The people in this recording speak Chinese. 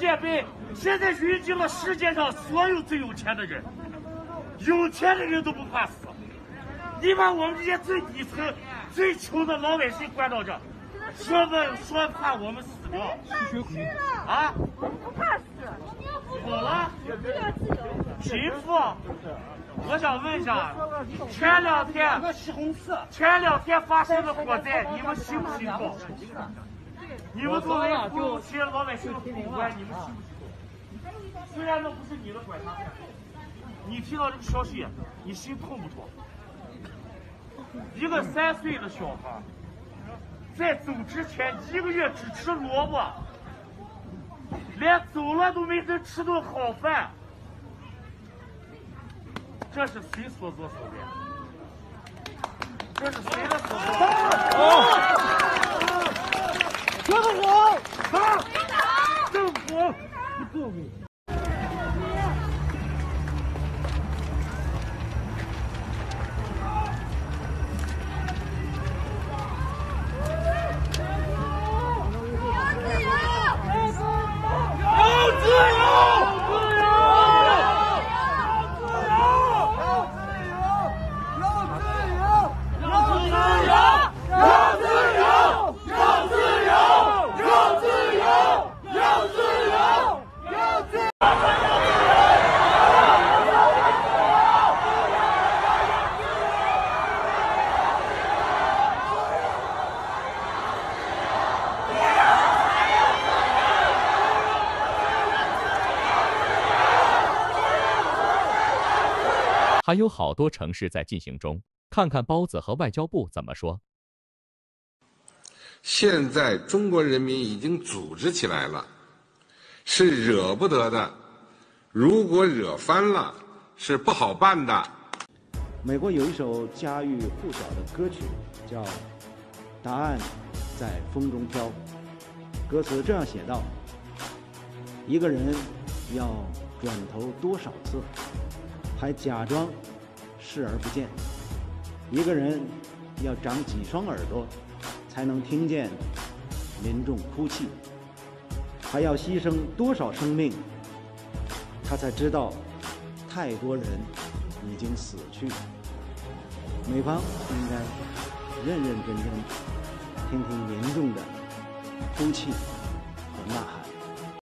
缅北现在云集了世界上所有最有钱的人，有钱的人都不怕死。你把我们这些最底层、最穷的老百姓关到这，说问说怕我们死掉？啊？我们不怕死。怎么了？贫富？我想问一下，前两天前两天发生的火灾，你们辛不辛苦？你们作为普通老百姓的父官，你们辛不辛苦？虽然那不是你的管辖范围，你听到这个消息，你心痛不痛？一个三岁的小孩，在走之前一个月只吃萝卜，连走了都没能吃顿好饭。这是谁所作所为？这是谁的所作？政府，政府，你不还有好多城市在进行中，看看包子和外交部怎么说。现在中国人民已经组织起来了，是惹不得的，如果惹翻了，是不好办的。美国有一首家喻户晓的歌曲，叫《答案在风中飘》，歌词这样写道：一个人要转头多少次？还假装视而不见。一个人要长几双耳朵，才能听见民众哭泣？还要牺牲多少生命，他才知道太多人已经死去？美方应该认认真真听听民众的哭泣和呐喊。